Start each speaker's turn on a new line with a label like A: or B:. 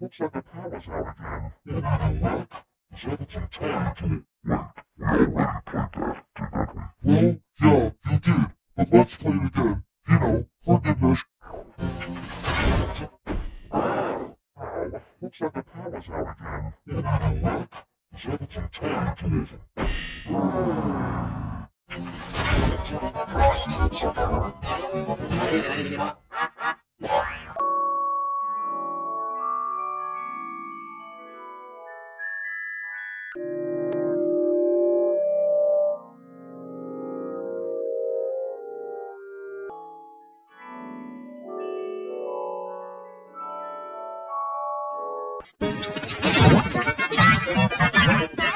A: Looks like the power's out again. You know what? There's everything tied to it. Wait, we already played that, didn't we? Well, yeah, you did. But let's play it again. Looks like the power's out again. You know what? There's everything tied to it.
B: Crossing